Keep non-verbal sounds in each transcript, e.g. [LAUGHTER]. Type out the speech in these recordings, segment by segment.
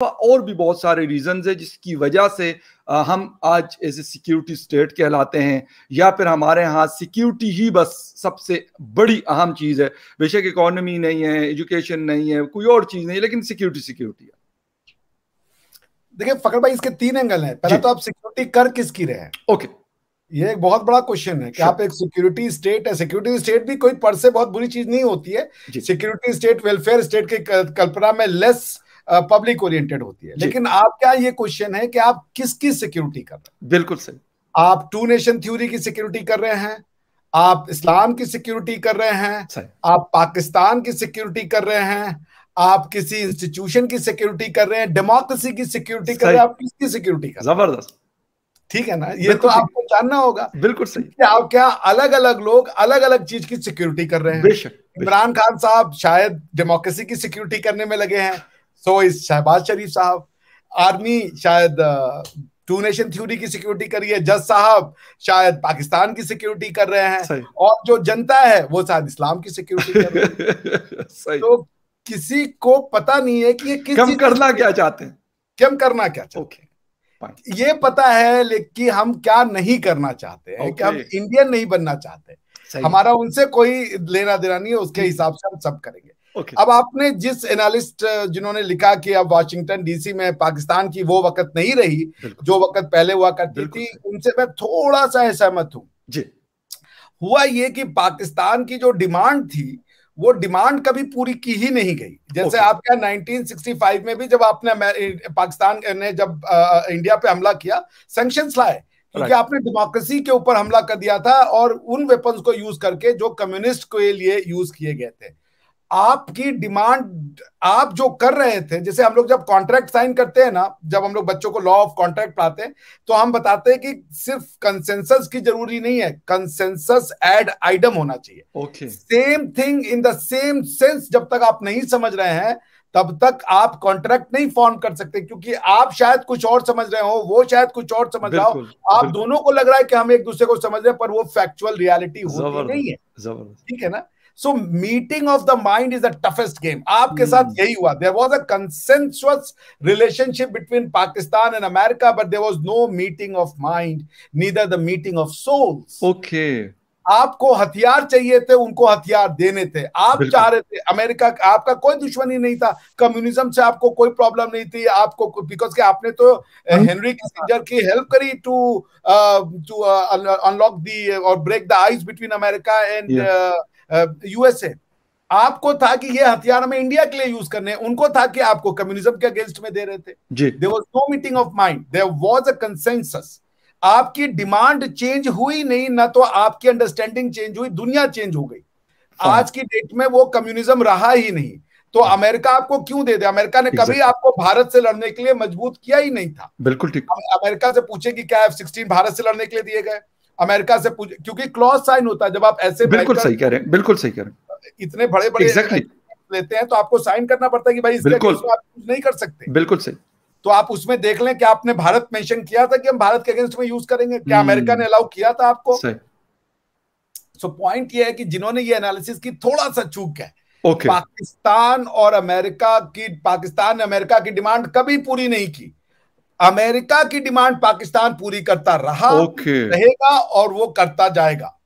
और भी बहुत सारे रीजन है जिसकी वजह से हम आज एज ए सिक्योरिटी स्टेट कहलाते हैं या फिर हमारे यहाँ सिक्योरिटी ही बस सबसे बड़ी अहम चीज़ है। बेशक इकोनॉमी नहीं है एजुकेशन नहीं है कोई और चीज़ नहीं है लेकिन सिक्योरिटी सिक्योरिटी है। देखिए फकर भाई इसके तीन एंगल हैं। पहला तो आप सिक्योरिटी कर किसकी रहे हैं? ओके ये एक बहुत बड़ा क्वेश्चन है कि आप एक सिक्योरिटी स्टेट है। सिक्योरिटी स्टेट भी कोई पर से बहुत बुरी चीज़ नहीं होती है। सिक्योरिटी स्टेट वेलफेयर स्टेट की कल्पना में लेस पब्लिक ओरिएंटेड होती है। लेकिन आप क्या ये क्वेश्चन है कि आप किसकी सिक्योरिटी कर रहे हैं? बिल्कुल सही। आप टू नेशन थ्योरी की सिक्योरिटी कर रहे हैं आप इस्लाम की सिक्योरिटी कर रहे हैं आप पाकिस्तान की सिक्योरिटी कर रहे हैं आप किसी इंस्टीट्यूशन की सिक्योरिटी कर रहे हैं डेमोक्रेसी की सिक्योरिटी कर रहे हैं आप किसकी सिक्योरिटी कर ज़बरदस्त। ठीक है ना? ये तो आपको जानना होगा बिल्कुल सही। कि आप क्या अलग अलग लोग अलग अलग चीज़ की सिक्योरिटी कर रहे हैं। इमरान खान साहब शायद डेमोक्रेसी की सिक्योरिटी करने में लगे हैं। सो इस शहबाज शरीफ साहब आर्मी शायद टू नेशन थ्योरी की सिक्योरिटी करी है जज साहब शायद पाकिस्तान की सिक्योरिटी कर रहे हैं और जो जनता है वो शायद इस्लाम की सिक्योरिटी कर रहे हैं। [LAUGHS] तो किसी को पता नहीं है कि ये किस कम करना क्या चाहते हैं? कम करना क्या चाहते हैं? ये पता है लेकिन हम क्या नहीं करना चाहते हैं कि हम इंडियन नहीं बनना चाहते। हमारा उनसे कोई लेना देना नहीं है उसके हिसाब से हम सब करेंगे। Okay. अब आपने जिस एनालिस्ट जिन्होंने लिखा कि अब वाशिंगटन डीसी में पाकिस्तान की वो वक्त नहीं रही जो वक्त पहले हुआ करती थी उनसे मैं थोड़ा सा सहमत हूँ। जी। हुआ ये कि पाकिस्तान की जो डिमांड थी वो डिमांड कभी पूरी की ही नहीं गई। जैसे आप क्या 1965 में भी जब आपने पाकिस्तान ने जब आ, इंडिया पे हमला किया सेंक्शन लाए क्योंकि आपने डेमोक्रेसी के ऊपर हमला कर दिया था और उन वेपन्स को यूज़ करके जो कम्युनिस्ट के लिए यूज़ किए गए थे। आपकी डिमांड आप जो कर रहे थे जैसे हम लोग जब कॉन्ट्रैक्ट साइन करते हैं ना जब हम लोग बच्चों को लॉ ऑफ़ कॉन्ट्रैक्ट पढ़ाते हैं तो हम बताते हैं कि सिर्फ़ कंसेंसस की ज़रूरी नहीं है कंसेंसस एड आइटम होना चाहिए। Same thing in the same sense जब तक आप नहीं समझ रहे हैं तब तक आप कॉन्ट्रैक्ट नहीं फॉर्म कर सकते क्योंकि आप शायद कुछ और समझ रहे हो वो शायद कुछ और समझ रहा हो। आप दोनों को लग रहा है कि हम एक दूसरे को समझ रहे हैं पर वो फैक्चुअल रियलिटी होती नहीं है। ठीक है ना? So meeting of the mind is the toughest game आपके hmm. साथ यही हुआ. There was a consensual relationship between Pakistan and America but there was no meeting of mind neither the meeting of souls okay आपको हथियार चाहिए थे उनको हथियार देने थे. आप चाह रहे थे अमेरिका आपका कोई दुश्मनी नहीं था. कम्युनिज्म से आपको कोई प्रॉब्लम नहीं थी. आपको बिकॉज़ के आपने तो हेनरी किसिंजर की हेल्प करी टू टू अनलॉक दी और break the ice between America and USA आपको था कि ये हथियार हमें इंडिया के लिए यूज़ करने उनको था कि आपको कम्युनिज्म के अगेंस्ट में दे रहे थे। There was no meeting of mind there was a consensus आपकी डिमांड चेंज हुई नहीं ना तो आपकी अंडरस्टैंडिंग चेंज हुई दुनिया चेंज हो गई। आज की डेट में वो कम्युनिज्म रहा ही नहीं। तो अमेरिका आपको क्यों दे दे अमेरिका ने कभी आपको भारत से लड़ने के लिए मज़बूत किया ही नहीं था। बिल्कुल ठीक। अमेरिका से पूछे कि क्या एफ़ सिक्सटीन भारत से लड़ने के लिए दिए गए? अमेरिका से पूछ क्योंकि क्लॉज साइन होता है जब आप ऐसे बिल्कुल सही कह रहे हैं बिल्कुल सही कह रहे हैं। इतने बड़े बड़े exactly. लेते हैं तो आपको साइन करना पड़ता है कि भाई इसके आप कुछ नहीं कर सकते। बिल्कुल सही। तो आप उसमें देख लें कि आपने भारत मेंशन किया था कि हम भारत के अगेंस्ट में यूज़ करेंगे क्या अमेरिका ने अलाउ किया था आपको? सो पॉइंट ये है कि जिन्होंने ये एनालिसिस की थोड़ा सा चूक है। Okay. पाकिस्तान और अमेरिका की पाकिस्तान ने अमेरिका की डिमांड कभी पूरी नहीं की। अमेरिका की डिमांड पाकिस्तान पूरी करता रहा. रहेगा और वो करता जाएगा।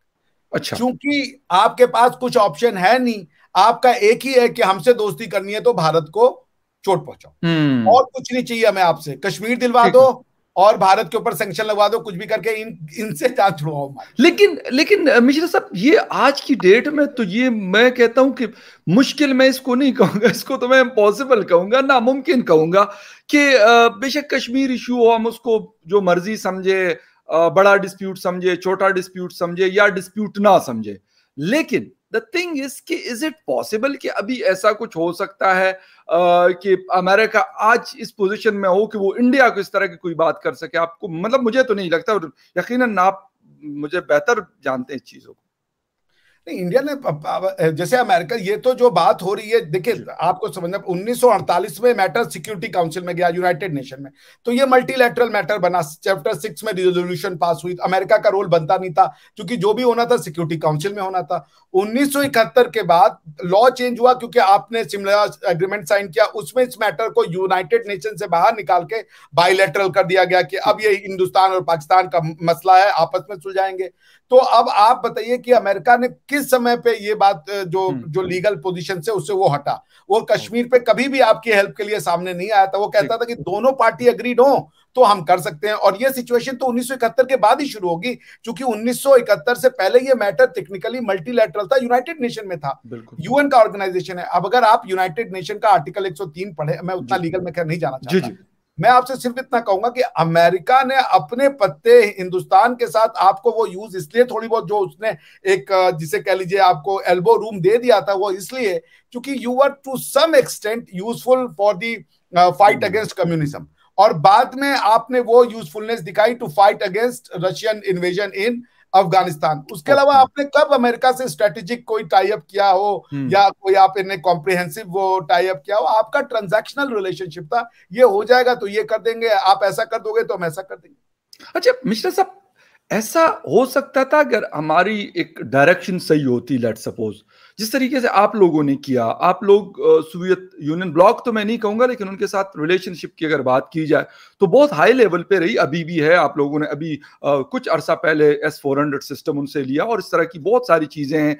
अच्छा। क्योंकि आपके पास कुछ ऑप्शन है नहीं आपका एक ही है कि हमसे दोस्ती करनी है तो भारत को चोट पहुंचाओ। hmm. और कुछ नहीं चाहिए हमें आपसे। कश्मीर दिलवा दो और भारत के ऊपर सैंक्शन लगवा दो, कुछ भी करके इन, इनसे जाँच छुड़वाओ लेकिन लेकिन, मिश्रा साहब, ये आज की डेट में तो ये मैं कहता हूँ कि मुश्किल मैं इसको नहीं कहूँगा, इसको तो मैं इम्पॉसिबल कहूँगा, नामुमकिन कहूँगा कि बेशक कश्मीर इशू हो, हम उसको जो मर्ज़ी समझे बड़ा डिस्प्यूट समझे, छोटा डिस्प्यूट समझे या डिस्प्यूट ना समझे। लेकिन द थिंग इज़ कि इज़ इट पॉसिबल कि अभी ऐसा कुछ हो सकता है कि अमेरिका आज इस पोजीशन में हो कि वो इंडिया को इस तरह की कोई बात कर सके? आपको मतलब मुझे तो नहीं लगता और आप मुझे बेहतर जानते हैं इस चीज़ों को। नहीं इंडिया ने जैसे अमेरिका ये तो जो बात हो रही है देखिए आपको समझना 1948 में मैटर सिक्योरिटी काउंसिल में गया यूनाइटेड नेशन में। तो ये मल्टीलेटरल मैटर बना चैप्टर सिक्स में रिजोल्यूशन पास हुई अमेरिका का रोल बनता नहीं था क्योंकि जो भी होना था सिक्योरिटी काउंसिल में होना था। उन्नीस सौ इकहत्तर के बाद लॉ चेंज हुआ क्योंकि आपने सिमला एग्रीमेंट साइन किया उसमें इस मैटर को यूनाइटेड नेशन से बाहर निकाल के बायोलेटरल कर दिया गया कि अब ये हिंदुस्तान और पाकिस्तान का मसला है आपस में सुलझाएँगे। तो अब आप बताइए कि अमेरिका ने किस समय पे ये बात जो हम्म। जो लीगल पोजीशन से उससे वो हटा? वो कश्मीर पे कभी भी आपकी हेल्प के लिए सामने नहीं आया था। वो कहता था कि दोनों पार्टी अग्रीड हो तो हम कर सकते हैं। और ये सिचुएशन तो 1971 के बाद ही शुरू होगी क्योंकि 1971 से पहले ये मैटर टेक्निकली मल्टीलेटरल था यूनाइटेड नेशन में था। यूएन का ऑर्गेनाइजेशन है। अब अगर आप यूनाइटेड नेशन का आर्टिकल 103 पढ़े मैं उतना लीगल में नहीं जाना चाहता। मैं आपसे सिर्फ़ इतना कहूँगा कि अमेरिका ने अपने पत्ते हिंदुस्तान के साथ आपको वो यूज़ इसलिए थोड़ी बहुत जो उसने एक जिसे कह लीजिए आपको एल्बो रूम दे दिया था वो इसलिए क्योंकि you are to some extent useful for the fight against communism और बाद में आपने वो यूजफुलनेस दिखाई to fight against Russian invasion in Afghanistan. उसके अलावा आपने कब अमेरिका से स्ट्रेटेजिक कोई टाई अप किया हो? हम्म। या कोई आपने कॉम्प्रिहेंसिव वो टाई अप किया हो? आपका ट्रांजैक्शनल रिलेशनशिप था ये हो जाएगा तो ये कर देंगे आप ऐसा कर दोगे तो हम ऐसा कर देंगे। अच्छा मिश्रा साहब ऐसा हो सकता था अगर हमारी एक डायरेक्शन सही होती लेट सपोज़ जिस तरीके से आप लोगों ने किया आप लोग सोवियत यूनियन ब्लॉक तो मैं नहीं कहूँगा लेकिन उनके साथ रिलेशनशिप की अगर बात की जाए तो बहुत हाई लेवल पे रही अभी भी है आप लोगों ने अभी आ, कुछ अरसा पहले एस फोर हंड्रेड सिस्टम उनसे लिया और इस तरह की बहुत सारी चीज़ें हैं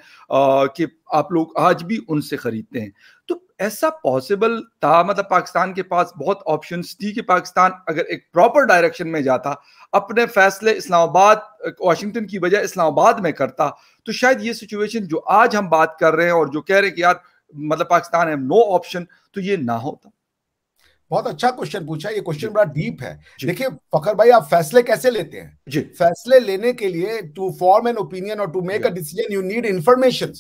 कि आप लोग आज भी उनसे खरीदते हैं। तो ऐसा पॉसिबल था मतलब पाकिस्तान के पास बहुत ऑप्शन थी कि पाकिस्तान अगर एक प्रॉपर डायरेक्शन में जाता, अपने फैसले इस्लामाबाद, वाशिंगटन की वजह इस्लामाबाद में करता तो शायद ये सिचुएशन जो आज हम बात कर रहे हैं और जो कह रहे हैं कि यार मतलब पाकिस्तान है नो ऑप्शन तो ये ना होता। बहुत अच्छा क्वेश्चन पूछा ये क्वेश्चन बड़ा डीप है। देखिए फखर भाई आप फैसले कैसे लेते हैं? जी। फैसले लेने के लिए टू फॉर्म एन ओपिनियन और to make a decision you need information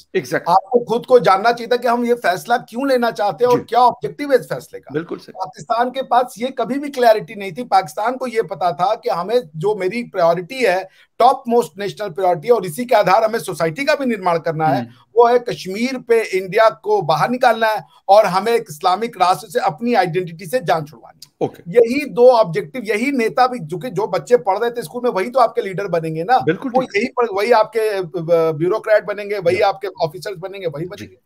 आपको खुद को जानना चाहिए था कि हम ये फैसला क्यों लेना चाहते हैं और क्या ऑब्जेक्टिव है इस फैसले का। बिल्कुल पाकिस्तान के पास ये कभी भी क्लैरिटी नहीं थी। पाकिस्तान को ये पता था कि हमें जो मेरी प्रायोरिटी है टॉप मोस्ट नेशनल प्रायोरिटी और इसी के आधार हमें सोसाइटी का भी निर्माण करना है। हम्म। वो है कश्मीर पे इंडिया को बाहर निकालना है और हमें एक इस्लामिक राष्ट्र से अपनी आइडेंटिटी से जान छुड़वानी okay. यही दो ऑब्जेक्टिव यही नेता भी जो कि जो बच्चे पढ़ रहे थे स्कूल में वही तो आपके लीडर बनेंगे ना। बिल्कुल वो यही वही आपके ब्यूरोक्रेट बनेंगे वही आपके ऑफिसर्स बनेंगे वही बनेंगे।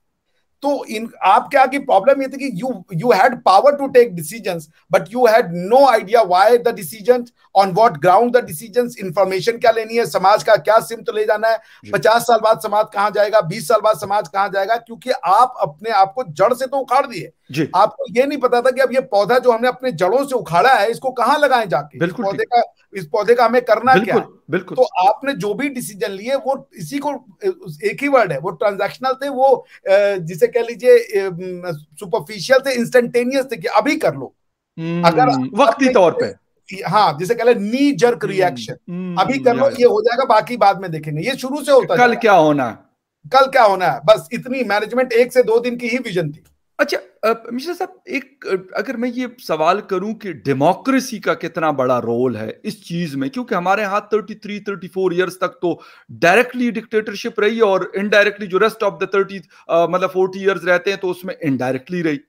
तो इन आप क्या की प्रॉब्लम ये थी कि you you had power to take decisions but you had no idea why the decision on what ground the decisions information क्या लेनी है समाज का क्या सिम्त ले जाना है पचास साल बाद समाज कहाँ जाएगा बीस साल बाद समाज कहाँ जाएगा क्योंकि आप अपने आप को जड़ से तो उखाड़ दिए। आपको ये नहीं पता था कि अब ये पौधा जो हमने अपने जड़ों से उखाड़ा है इसको कहाँ लगाए जाके? इस पौधे का इस पौधे का हमें करना क्या बिल्कुल तो आपने जो भी डिसीज़न लिए वो इसी को एक ही वर्ड है वो ट्रांजैक्शनल थे वो जिसे कह लीजिए सुपरफिशियल थे इंस्टेंटेनियस थे कि अभी कर लो। हम्म, अगर वक्ती तौर पे। हाँ जिसे कह नी जर्क रिएक्शन अभी कर लो ये हो जाएगा बाकी बाद में देखेंगे। ये शुरू से होता है। कल क्या होना? कल क्या होना है? बस इतनी मैनेजमेंट एक से दो दिन की ही विजन थी। अच्छा मिश्रा साहब, एक अगर मैं ये सवाल करूँ कि डेमोक्रेसी का कितना बड़ा रोल है इस चीज़ में, क्योंकि हमारे यहाँ thirty three thirty four years तक तो डायरेक्टली डिक्टेटरशिप रही और इनडायरेक्टली जो रेस्ट ऑफ़ द थर्टी मतलब फोर्टी ईयर्स रहते हैं तो उसमें इनडायरेक्टली रही।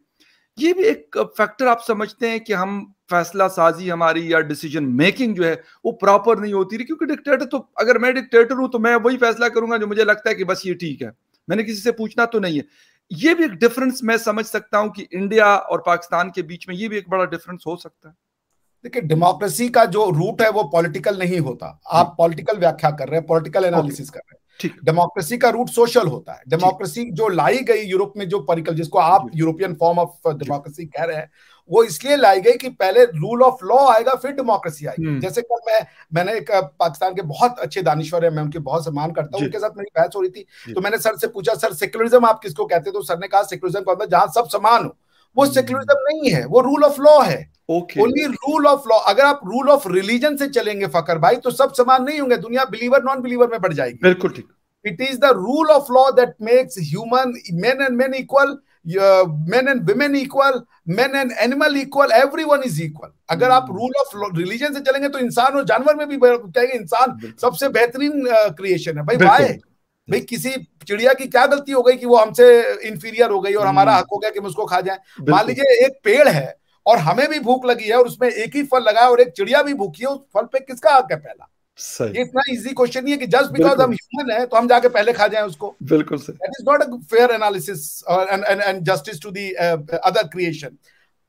ये भी एक फैक्टर आप समझते हैं कि हम फैसला साजी हमारी या डिसीज़न मेकिंग जो है वो प्रॉपर नहीं होती रही, क्योंकि डिक्टेटर तो अगर मैं डिक्टेटर हूँ तो मैं वही फैसला करूँगा जो मुझे लगता है कि बस ये ठीक है। मैंने किसी से पूछना तो नहीं है। ये भी एक डिफरेंस मैं समझ सकता हूँ कि इंडिया और पाकिस्तान के बीच में ये भी एक बड़ा डिफरेंस हो सकता है। देखिए डेमोक्रेसी का जो रूट है वो पॉलिटिकल नहीं होता। आप पॉलिटिकल व्याख्या कर रहे हैं पॉलिटिकल एनालिसिस कर रहे हैं। डेमोक्रेसी का रूट सोशल होता है। डेमोक्रेसी जो लाई गई यूरोप में जो परिकल जिसको आप यूरोपियन फॉर्म ऑफ़ डेमोक्रेसी कह रहे हैं वो इसलिए लाई गई कि पहले रूल ऑफ़ लॉ आएगा फिर डेमोक्रेसी आएगी। हम्म। जैसे कल मैं मैंने एक पाकिस्तान के बहुत अच्छे दानिश्वर है मैं उनके बहुत सम्मान करता हूँ उनके साथ मेरी बहस हो रही थी। तो मैंने सर से पूछा सर सेक्युलरिज्म आप किसको कहते तो सर ने कहा सेक्युलरिज्म का मतलब जहाँ सब समान हो। वो सेक्युलरिज्म हम्म। नहीं है वो रूल ऑफ़ लॉ है। ओनली रूल ऑफ़ लॉ अगर आप रूल ऑफ़ रिलीजन से चलेंगे फकर भाई तो सब समान नहीं होंगे दुनिया बिलीवर नॉन बिलीवर में बढ़ जाएगी। बिल्कुल ठीक। It is the rule of law that makes human men and men equal, men and women equal, men and animal equal. Everyone is equal. अगर आप रूल ऑफ़ रिलीजन से चलेंगे तो इंसान और जानवर में भी कहेंगे इंसान सबसे बेहतरीन क्रिएशन है। भाई वाई भाई किसी चिड़िया की क्या गलती हो गई कि वो हमसे इंफीरियर हो गई और हमारा हम्म। हक हो गया कि हम उसको खा जाए? मान लीजिए एक पेड़ है और हमें भी भूख लगी है और उसमें एक ही फल लगा है और एक चिड़िया भी भूखी है उस फल पे किसका हक है पहला? ये इतना इजी क्वेश्चन नहीं है कि जस्ट बिकॉज़ हम ह्यूमन है तो हम जाके पहले खा जाए उसको। बिल्कुल सही। That is not a fair analysis and and justice to the other creation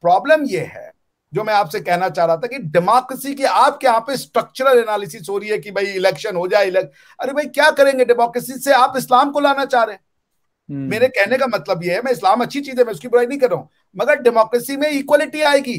problem ये है जो मैं आपसे कहना चाह रहा था कि डेमोक्रेसी की आपके यहाँ पे स्ट्रक्चरल एनालिसिस हो रही है कि भाई इलेक्शन हो जाए इलेक्शन अरे भाई क्या करेंगे डेमोक्रेसी से? आप इस्लाम को लाना चाह रहे हैं। hmm. मेरे कहने का मतलब यह है मैं इस्लाम अच्छी चीज़ है मैं उसकी बुराई नहीं कर रहा हूँ मगर डेमोक्रेसी में इक्वलिटी आएगी।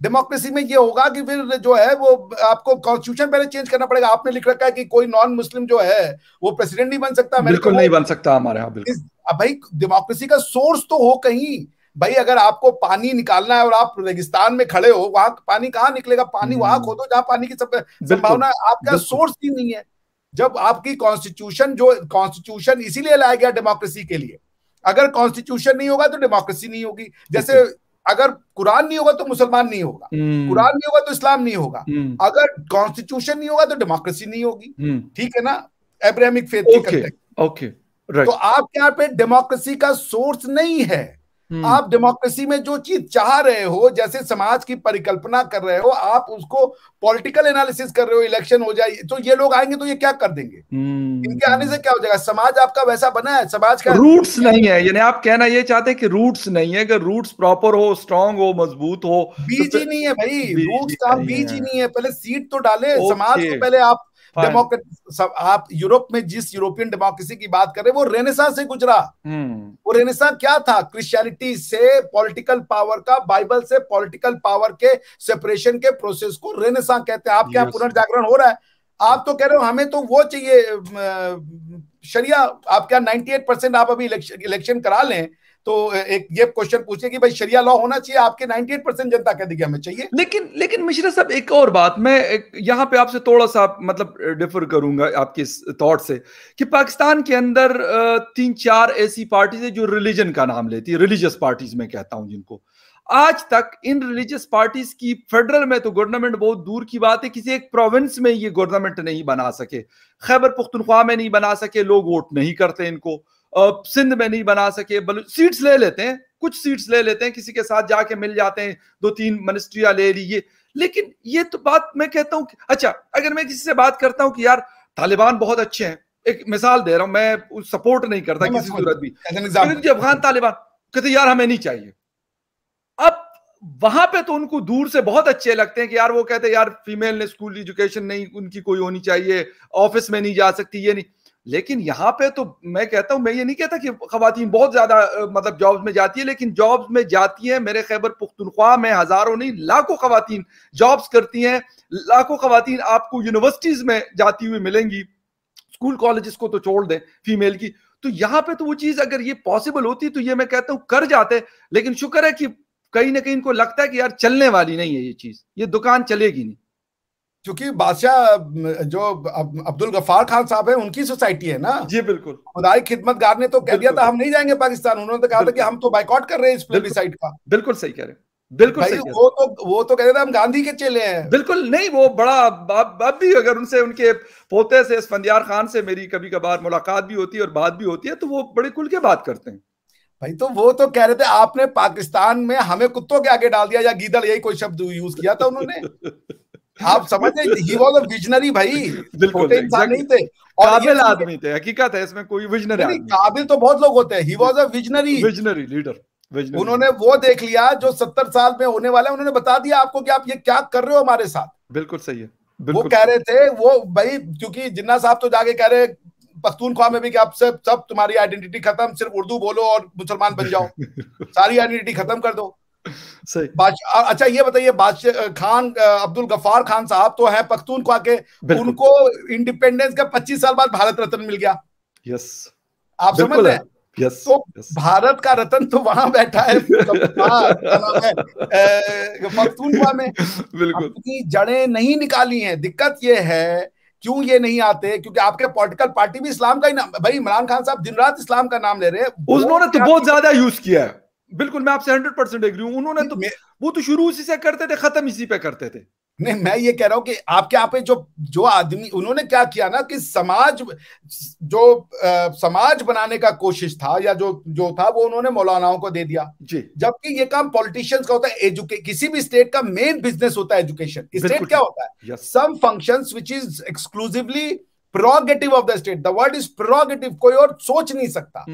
डेमोक्रेसी में ये होगा कि फिर जो है वो आपको कॉन्स्टिट्यूशन पहले चेंज करना पड़ेगा। आपने लिख रखा है कि कोई नॉन मुस्लिम जो है वो प्रेसिडेंट नहीं बन सकता। बिल्कुल नहीं बन सकता हमारे यहाँ बिल्कुल। भाई डेमोक्रेसी का सोर्स तो हो कहीं। भाई अगर आपको पानी निकालना है और आप रेगिस्तान में खड़े हो वहाँ पानी कहाँ निकलेगा? पानी वहाँ हम्म। खोदो जहाँ पानी की संभावना आपका सोर्स ही नहीं है। जब आपकी कॉन्स्टिट्यूशन जो कॉन्स्टिट्यूशन इसीलिए लाया गया डेमोक्रेसी के लिए। अगर कॉन्स्टिट्यूशन नहीं होगा तो डेमोक्रेसी नहीं होगी। जैसे अगर कुरान नहीं होगा तो मुसलमान नहीं होगा। हम्म। कुरान नहीं होगा तो इस्लाम नहीं होगा। हम्म। अगर कॉन्स्टिट्यूशन नहीं होगा तो डेमोक्रेसी नहीं होगी। ठीक है ना? एब्राहमिक फेथ ओके ओके तो आपके यहाँ पे डेमोक्रेसी का सोर्स नहीं है। हम्म। आप डेमोक्रेसी में जो चीज़ चाह रहे हो जैसे समाज की परिकल्पना कर रहे हो आप उसको पॉलिटिकल एनालिसिस कर रहे हो इलेक्शन हो जाए तो ये लोग आएँगे तो ये क्या कर देंगे? हम्म। इनके आने से क्या हो जाएगा? समाज आपका वैसा बना है समाज का रूट्स नहीं है यानी आप कहना ये चाहते हैं कि रूट्स नहीं है अगर रूट्स प्रॉपर हो स्ट्रांग हो मज़बूत हो बीज तो ही नहीं है भाई रूट्स का बीज ही नहीं है पहले सीट तो डाले समाज को पहले आप डेमोक्रेसी आप यूरोप में जिस यूरोपियन डेमोक्रेसी की बात कर रहे वो रेनेसा से गुजरा। हम्म। वो रेनेसा क्या था? क्रिश्चियनिटी से पॉलिटिकल पावर का बाइबल से पॉलिटिकल पावर के सेपरेशन के प्रोसेस को रेनेसा कहते हैं। आप क्या पुनर्जागरण हो रहा है? आप तो कह रहे हो हमें तो वो चाहिए शरिया। आप क्या 98 परसेंट आप अभी इलेक्शन करा लें? तो एक ये क्वेश्चन पूछे कि भाई शरिया लॉ होना चाहिए, आपके 98 परसेंट जनता कह देगी हमें चाहिए। लेकिन लेकिन मिश्रा साहब, एक और बात, मैं यहाँ पे आपसे थोड़ा सा मतलब डिफर करूँगा आपके थॉट से कि पाकिस्तान के अंदर तीन चार ऐसी पार्टीज़ है जो रिलीजन का नाम लेती है रिलीजियस पार्टीज़ में कहता हूँ जिनको। आज तक इन रिलीजियस पार्टीज़ की फेडरल में तो गवर्नमेंट बहुत दूर की बात है, किसी एक प्रोविंस में ये गवर्नमेंट नहीं बना सके। खैबर पुख्तनख्वा में नहीं बना सके, लोग वोट नहीं करते इनको। सिंध में नहीं बना सके बल सीट्स ले लेते हैं कुछ सीट्स ले लेते हैं किसी के साथ जाके मिल जाते हैं दो तीन मिनिस्ट्रिया ले ली लेकिन ये तो बात मैं कहता हूँ अच्छा अगर मैं किसी से बात करता हूँ कि यार तालिबान बहुत अच्छे हैं एक मिसाल दे रहा हूँ मैं सपोर्ट नहीं करता नहीं किसी सूरत भी। अफगान तालिबान। कहते यार हमें नहीं चाहिए। अब वहाँ पे तो उनको दूर से बहुत अच्छे लगते हैं कि यार वो कहते हैं यार फीमेल ने स्कूल एजुकेशन नहीं उनकी कोई होनी चाहिए ऑफ़िस में नहीं जा सकती ये नहीं। लेकिन यहाँ पे तो मैं कहता हूँ, मैं ये नहीं कहता कि खातन बहुत ज़्यादा मतलब जॉब्स में जाती है, लेकिन जॉब्स में जाती है। मेरे खैबर पुख्तनख्वा में हज़ारों नहीं, लाखों खातन जॉब्स करती हैं। लाखों खातन आपको यूनिवर्सिटीज में जाती हुई मिलेंगी। स्कूल कॉलेज को तो छोड़ दें फीमेल की। तो यहाँ पे तो वो चीज़ अगर ये पॉसिबल होती तो ये मैं कहता हूँ, कर जाते। लेकिन शुक्र है कि कहीं ना कहीं इनको लगता है कि यार चलने वाली नहीं है ये चीज़। ये दुकान चलेगी नहीं। क्योंकि बादशाह जो अब्दुल गफार खान साहब है उनकी सोसाइटी है ना? जी बिल्कुल। खुदाई खिदमतगार ने तो कह दिया था हम नहीं जाएँगे पाकिस्तान। उन्होंने तो कहा था कि हम तो बाइकआउट कर रहे हैं इस प्लेबिसाइट का। बिल्कुल सही कह रहे हैं। बिल्कुल सही वो तो वो तो कहते थे हम गांधी के चेले हैं। बिल्कुल नहीं वो बड़ा अब भी अगर उनसे उनके पोते से फंदियार खान से मेरी कभी कभार मुलाकात भी होती है और बात भी होती है तो वो बड़े खुल के बात करते हैं। भाई तो वो तो कह रहे थे आपने पाकिस्तान में हमें कुत्तों के आगे डाल दिया या गीदड़ यही कोई शब्द यूज़ किया था उन्होंने? [LAUGHS] आप समझते ही? वॉज़ अ विजनरी भाई। [LAUGHS] बिल्कुल इंसान नहीं थे। काबिल आदमी थे हकीकत है इसमें कोई विजनरी काबिल तो बहुत लोग होते हैं। He was a visionary visionary leader उन्होंने वो देख लिया जो सत्तर साल में होने वाला है। उन्होंने बता दिया आपको कि आप ये क्या कर रहे हो हमारे साथ। बिल्कुल सही है बिल्कुल वो कह रहे थे वो भाई क्योंकि जिन्ना साहब तो जाके कह रहे पख्तूनख्वा में भी कि आप सब सब तुम्हारी आइडेंटिटी खत्म सिर्फ़ उर्दू बोलो और मुसलमान बन जाओ। [LAUGHS] सारी आइडेंटिटी खत्म कर दो। सही। अच्छा ये बताइए बादशाह खान अब्दुल गफार खान साहब तो है पख्तूनख्वा के। उनको इंडिपेंडेंस का 25 साल बाद भारत रत्न मिल गया। यस। आप समझ रहे हैं? यस तो yes. भारत का रतन तो वहाँ बैठा है पख्तूनख्वा में। बिल्कुल। अपनी जड़ें नहीं निकाली हैं। दिक्कत ये है क्यों ये नहीं आते? क्योंकि आपके पॉलिटिकल पार्टी भी इस्लाम का ही नाम भाई इमरान खान साहब दिन रात इस्लाम का नाम ले रहे हैं। उन्होंने तो बहुत ज़्यादा यूज़ किया है। बिल्कुल मैं आपसे हंड्रेड परसेंट एग्री हूँ। उन्होंने तो वो तो शुरू इसी से करते थे खत्म इसी पे करते थे। नहीं मैं ये कह रहा हूँ कि आपके यहाँ पे जो जो आदमी उन्होंने क्या किया ना कि समाज जो आ, समाज बनाने का कोशिश था या जो जो था वो उन्होंने मौलानाओं को दे दिया। जी। जबकि ये काम पॉलिटिशियंस का होता है एजुके किसी भी स्टेट का मेन बिज़नेस होता है एजुकेशन स्टेट क्या होता है? Some function which is exclusively prerogative of the state the word is prerogative कोई और सोच नहीं सकता।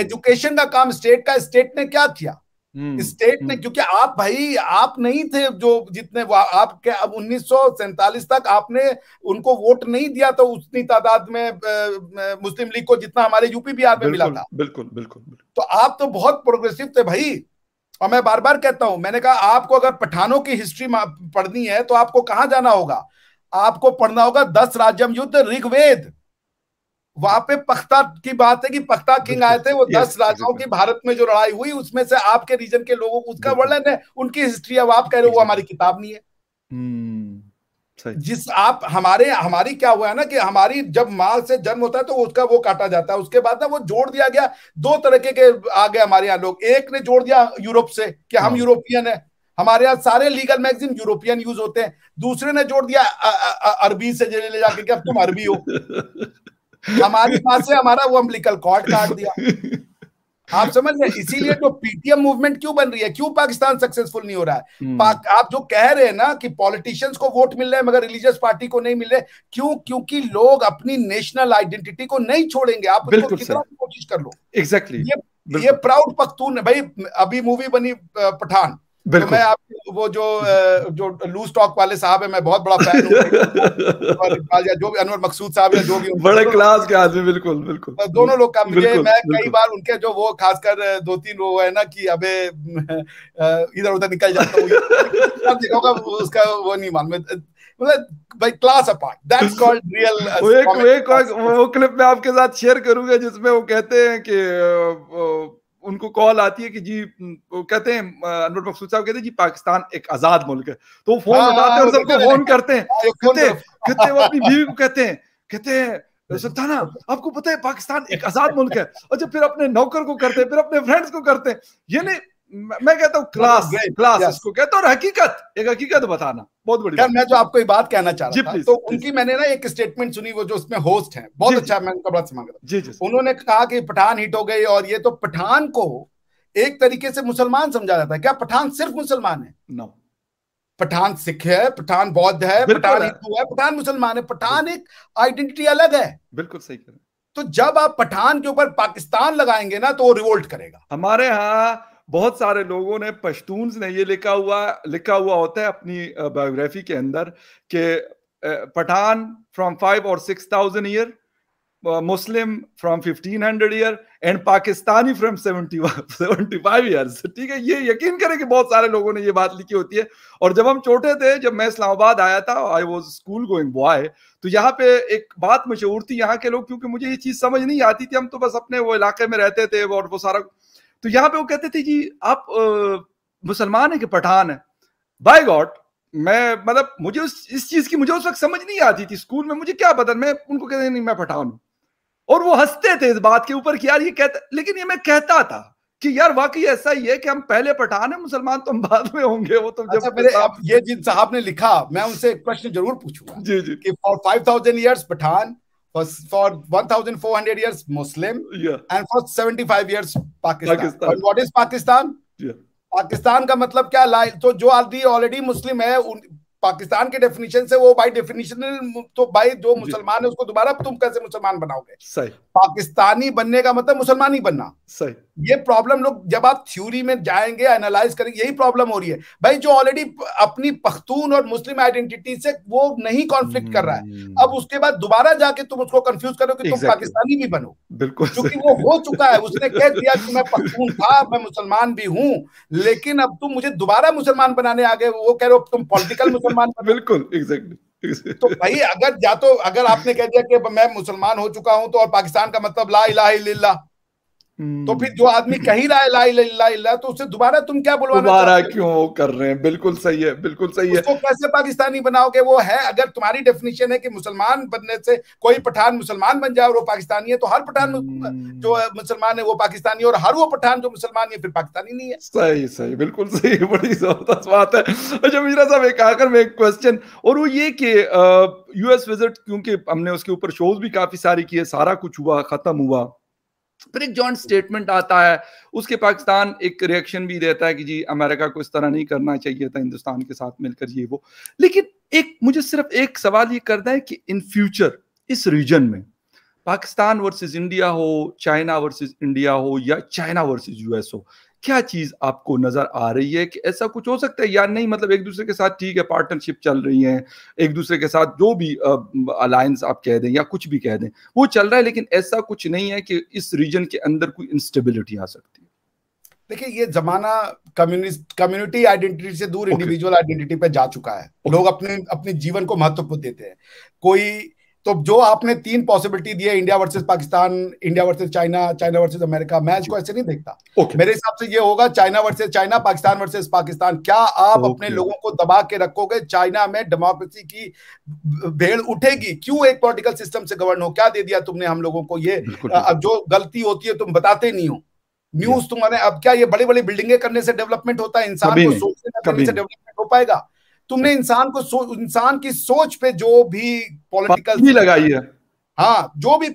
Education hmm. का काम स्टेट का स्टेट ने क्या किया? स्टेट हम्म, ने हम्म। क्योंकि आप भाई आप नहीं थे जो जितने आप क्या अब उन्नीस तक आपने उनको वोट नहीं दिया तो उतनी तादाद में मुस्लिम लीग को जितना हमारे यूपी बिहार में मिला था। बिल्कुल बिल्कुल तो आप तो बहुत प्रोग्रेसिव थे भाई। और मैं बार बार कहता हूँ मैंने कहा आपको अगर पठानों की हिस्ट्री पढ़नी है तो आपको कहाँ जाना होगा? आपको पढ़ना होगा दस राज्यम युद्ध ऋग्वेद। वहाँ पे पख्ता की बात है कि पख्ता किंग आए थे वो दस राजाओं की भारत में जो लड़ाई हुई उसमें से आपके रीजन के लोगों को उसका वर्णन है उनकी हिस्ट्री अब आप कह रहे हो वो हमारी किताब नहीं है। हम्म, जिस आप हमारे हमारी क्या हुआ है ना कि हमारी जब माँ से जन्म होता है तो उसका वो काटा जाता है। उसके बाद ना वो जोड़ दिया गया दो तरह के आ गए हमारे यहाँ लोग। एक ने जोड़ दिया यूरोप से कि हम यूरोपियन हाँ। हमारे यहाँ सारे लीगल मैगजीन यूरोपियन यूज़ होते हैं। दूसरे ने जोड़ दिया अरबी से ले जाके कि अब तुम अरबी हो। हमारी पास से हमारा वो अम्बलिकल कॉर्ड काट दिया। आप समझ रहे इसीलिए जो पीटीएम मूवमेंट क्यों बन रही है? क्यों पाकिस्तान सक्सेसफुल नहीं हो रहा है? हम्म। आप जो कह रहे हैं ना कि पॉलिटिशियंस को वोट मिल रहे हैं मगर रिलीजियस पार्टी को नहीं मिल रहे क्यों? क्योंकि लोग अपनी नेशनल आइडेंटिटी को नहीं छोड़ेंगे। आप उसको कितना कोशिश कर लो। Exactly exactly. ये, ये प्राउड पख्तून है। भाई अभी मूवी बनी पठान। तो मैं आप वो जो जो लूज टॉक वाले साहब है मैं बहुत बड़ा फ़ैन हूँ। जो भी अनवर मकसूद साहब है जो भी बड़े क्लास के आदमी बिल्कुल बिल्कुल। दोनों लोग का मुझे मैं कई बार उनके जो वो खासकर दो तीन वो है ना कि अबे इधर उधर निकल जाता हूँ उसका वो नहीं मान मतलब भाई class apart that's called real वो एक वो एक वो क्लिप मैं आपके साथ शेयर करूँगा जिसमें वो कहते हैं कि उनको कॉल आती है कि जी कहते हैं अनवर मकसूद साहब कहते हैं जी पाकिस्तान एक आज़ाद मुल्क है। तो फ़ोन हाँ, उठाते हैं और सबको फ़ोन करते हैं। हाँ, कहते कहते वो अपनी बीवी को कहते हैं कहते हैं सुल्ताना आपको पता है पाकिस्तान एक आज़ाद मुल्क है। और जब फिर अपने नौकर को करते हैं फिर अपने फ्रेंड्स को करते हैं। ये नहीं मैं कहता हूँ क्लास क्लास इसको कहता हूँ हकीकत एक हकीकत बताना बहुत बड़ी यार मैं जो आपको एक बात कहना चाह रहा था तो उनकी मैंने ना एक स्टेटमेंट सुनी वो जो उसमें होस्ट है बहुत अच्छा मैं उनका बड़ा समांग जी जी उन्होंने कहा कि पठान हिट हो गई और ये तो पठान को एक तरीके से मुसलमान समझा जाता है। क्या पठान सिर्फ़ मुसलमान है? नो पठान सिख है पठान बौद्ध है पठान हिंदू है पठान मुसलमान है पठान एक आइडेंटिटी अलग है। बिल्कुल सही कह तो जब आप पठान के ऊपर पाकिस्तान लगाएँगे ना तो वो रिवोल्ट करेगा। हमारे यहाँ बहुत सारे लोगों ने पश्तून ने ये लिखा हुआ लिखा हुआ होता है अपनी बायोग्राफी के अंदर कि पठान फ्रॉम फाइव और six thousand year Muslim from fifteen hundred year and Pakistani from seventy seventy five years ठीक है, ये यकीन करें कि बहुत सारे लोगों ने ये बात लिखी होती है। और जब हम छोटे थे, जब मैं इस्लामाबाद आया था I was school going boy तो यहाँ पे एक बात मशहूर थी यहाँ के लोग, क्योंकि मुझे ये चीज़ समझ नहीं आती थी। हम तो बस अपने वो इलाके में रहते थे और वो सारा तो यहाँ पे वो कहते थे जी आप मुसलमान है कि पठान है? बाय गॉड मैं मतलब मुझे उस इस चीज़ की मुझे उस वक्त समझ नहीं आती थी स्कूल में मुझे क्या पता मैं उनको कहते नहीं मैं पठान हूँ। और वो हँसते थे इस बात के ऊपर कि यार ये कहता लेकिन ये मैं कहता था कि यार वाकई ऐसा ही है कि हम पहले पठान है मुसलमान तो हम बाद में होंगे वो तो जब अच्छा, मेरे अब ये जिन साहब ने लिखा मैं उनसे एक प्रश्न ज़रूर पूछूँगा जी जी। कि for 5000 years Pathan for for 1400 years muslim yeah. and for 75 years pakistan, pakistan. But what is pakistan yeah. Pakistan का मतलब क्या तो जो आदमी ऑलरेडी मुस्लिम है पाकिस्तान के डेफिनेशन से वो बाय डेफिनेशन तो भाई जो मुसलमान है उसको दोबारा तुम कैसे मुसलमान बनाओगे सही पाकिस्तानी बनने का मतलब मुसलमान ही बनना। सही। ये प्रॉब्लम लोग जब आप थ्योरी में जाएँगे एनालाइज करेंगे यही प्रॉब्लम हो रही है। भाई जो ऑलरेडी अपनी पख्तून और मुस्लिम आइडेंटिटी से वो नहीं कॉन्फ्लिक्ट कर रहा है। हम्म। अब उसके बाद दोबारा जाके तुम उसको कंफ्यूज करो कि तुम पाकिस्तानी भी बनो। बिल्कुल। क्योंकि वो हो चुका है। उसने कह दिया कि मैं पख्तून था मैं मुसलमान भी हूँ लेकिन अब तुम मुझे दोबारा मुसलमान बनाने आ गए। वो कह रहे हो तुम पॉलिटिकल मुसलमान बिल्कुल एग्जैक्टली तो भाई, अगर या तो अगर आपने कह दिया कि मैं मुसलमान हो चुका हूँ तो और पाकिस्तान का मतलब ला इल्लल्लाह। तो फिर जो आदमी हम्म। कही रहा है ला इला इला तो उससे दोबारा तुम क्या बोलवाना दोबारा क्यों कर रहे हैं? बिल्कुल सही है बिल्कुल सही है। उसको कैसे पाकिस्तानी बनाओगे? वो है अगर तुम्हारी डेफिनेशन है कि मुसलमान बनने से कोई पठान मुसलमान बन जाए और वो पाकिस्तानी है तो हर पठान हम्म। जो मुसलमान है वो पाकिस्तानी और हर वो पठान जो मुसलमान है फिर पाकिस्तानी नहीं है। सही सही बिल्कुल सही [LAUGHS] बड़ी ज़बरदस्त बात है। अच्छा मीरा साहब एक आकर में एक क्वेश्चन और वो ये कि यूएस विज़िट क्योंकि हमने उसके ऊपर शोज़ भी काफ़ी सारी किए सारा कुछ हुआ खत्म हुआ। एक जॉइंट स्टेटमेंट आता है, उसके पाकिस्तान एक रिएक्शन भी देता है कि जी, अमेरिका को इस तरह नहीं करना चाहिए था, हिंदुस्तान के साथ मिलकर ये वो। लेकिन एक, मुझे सिर्फ़ एक सवाल ये करना है कि इन फ्यूचर इस रीजन में, पाकिस्तान वर्सेस इंडिया हो चाइना वर्सेस इंडिया हो, या चाइना वर्सेस यूएस हो क्या चीज़ आपको नज़र आ रही है कि ऐसा कुछ हो सकता है? या नहीं? मतलब एक दूसरे के साथ ठीक है पार्टनरशिप चल रही है एक दूसरे के साथ जो भी अलायंस आप कह दें या कुछ भी कह दें वो चल रहा है लेकिन ऐसा कुछ नहीं है कि इस रीजन के अंदर कोई इंस्टेबिलिटी आ सकती है। देखिए ये जमाना कम्युनिस्ट कम्युनिटी आइडेंटिटी से दूर इंडिविजुअल आइडेंटिटी पे जा चुका है। लोग अपने अपने जीवन को महत्व देते हैं। कोई तो जो आपने तीन पॉसिबिलिटी दी है India versus Pakistan India versus China China versus America match को ऐसे नहीं देखता। Okay. मेरे हिसाब से ये होगा China versus China Pakistan versus Pakistan क्या आप okay. अपने लोगों को दबा के रखोगे? चाइना में डेमोक्रेसी की भेड़ उठेगी? क्यों एक पॉलिटिकल सिस्टम से गवर्न हो? क्या दे दिया तुमने हम लोगों को ये? अब जो गलती होती है तुम बताते नहीं हो। न्यूज़ तुम्हारे अब क्या ये बड़ी बड़ी बिल्डिंगे करने से डेवलपमेंट होता है? इंसान को सोचने से डेवलपमेंट हो पाएगा? तुमने इंसान को इंसान की सोच पे जो भी पॉलिटिकल लगाई है। हाँ जो भी